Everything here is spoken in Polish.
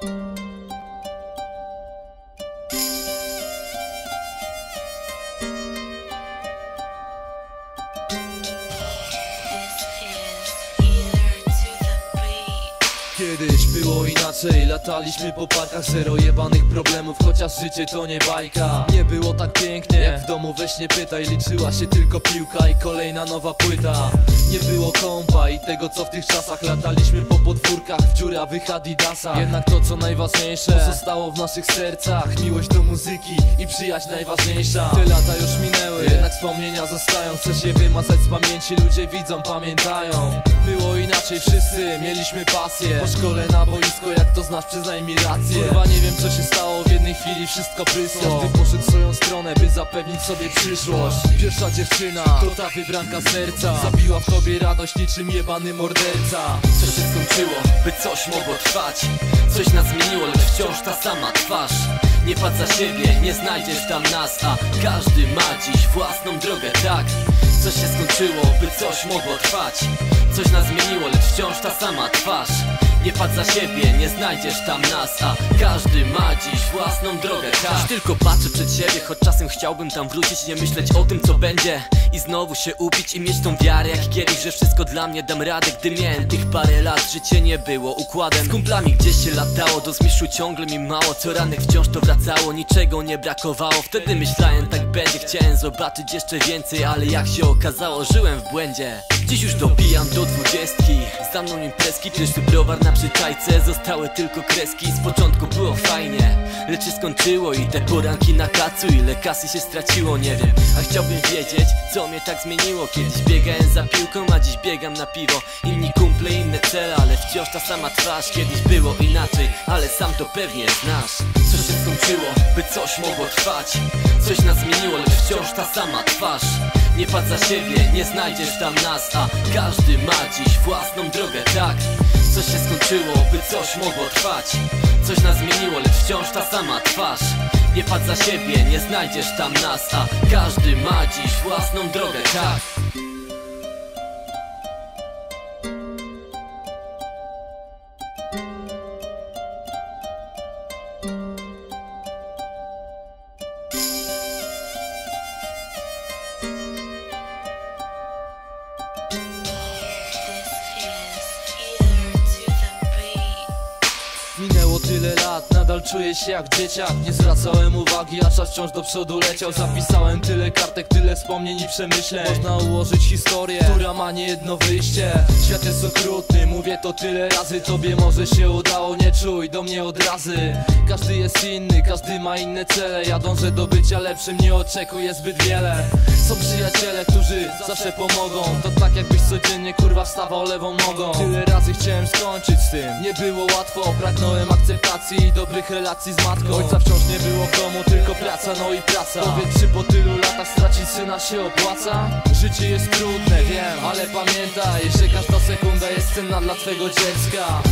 thank you było inaczej Lataliśmy po parkach, zero jebanych problemów Chociaż życie to nie bajka. Nie było tak pięknie Jak w domu weź nie pytaj Liczyła się tylko piłka i kolejna nowa płyta. Nie było kompa i tego co w tych czasach Lataliśmy po podwórkach w dziurawych adidasach. Jednak to co najważniejsze Pozostało w naszych sercach. Miłość do muzyki i przyjaźń najważniejsza. Te lata już minęły Jednak wspomnienia zostają. Chcę się wymazać z pamięci Ludzie widzą, pamiętają. Było inaczej, wszyscy mieliśmy pasję. Po szkole na boisko, jak to znasz, przyznaj mi rację. Kurwa nie wiem co się stało, w jednej chwili wszystko prysło Każdy poszedł swoją stronę, by zapewnić sobie przyszłość. Pierwsza dziewczyna, to ta wybranka serca. Zabiła w tobie radość niczym jebany morderca. Co się skończyło, by coś mogło trwać? Coś nas zmieniło, lecz wciąż ta sama twarz. Nie patrz za siebie, nie znajdziesz tam nas A każdy ma dziś własną drogę, tak Co się skończyło, by coś mogło trwać. Coś nas zmieniło, lecz wciąż ta sama twarz. Nie patrz za siebie, nie znajdziesz tam nas A każdy ma dziś własną drogę, tak. Tylko patrzę przed siebie, choć czasem chciałbym tam wrócić Nie myśleć o tym co będzie I znowu się upić i mieć tą wiarę jak kiedyś Że wszystko dla mnie dam radę, gdy miałem tych parę lat. Życie nie było układem. Z kumplami gdzieś się latało, do zmierzchu ciągle mi mało. Co ranek wciąż to wracało, niczego nie brakowało. Wtedy myślałem tak będzie, chciałem zobaczyć jeszcze więcej Ale jak się okazało, żyłem w błędzie Dziś już dopijam do dwudziestki. Za mną imprezki, pyszny browar na przyczajce Zostały tylko kreski, z początku było fajnie. Lecz się skończyło i te poranki na kacu. Ile kasy się straciło, nie wiem. A chciałbym wiedzieć, co mnie tak zmieniło. Kiedyś biegałem za piłką, a dziś biegam na piwo. Inni kumple, inne cele, ale wciąż ta sama twarz. Kiedyś było inaczej, ale sam to pewnie znasz. Co się skończyło, by coś mogło trwać. Coś nas zmieniło, lecz wciąż ta sama twarz nie patrz za siebie, nie znajdziesz tam nas A każdy ma dziś własną drogę, tak? Co się skończyło, by coś mogło trwać. Coś nas zmieniło, lecz wciąż ta sama twarz. Nie patrz za siebie, nie znajdziesz tam nas A każdy ma dziś własną drogę, tak Minęło tyle lat, nadal czuję się jak dzieciak. Nie zwracałem uwagi, a czas wciąż do przodu leciał. Zapisałem tyle kartek, tyle wspomnień i przemyśleń. Można ułożyć historię, która ma nie jedno wyjście. Świat jest okrutny, mówię to tyle razy. Tobie może się udało, nie czuj do mnie od razy. Każdy jest inny, każdy ma inne cele. Ja dążę do bycia lepszym, nie oczekuję zbyt wiele. Są przyjaciele, którzy zawsze pomogą. To tak jakbyś codziennie kurwa wstawał lewą nogą. Tyle razy chciałem skończyć z tym, nie było łatwo Pragnąłem akceptacji i dobrych relacji z matką. Ojca wciąż nie było w domu, tylko praca, no i praca. Powiedz, czy po tylu latach stracić syna się opłaca? Życie jest trudne, wiem, ale pamiętaj, że każda sekunda jest cenna dla twego dziecka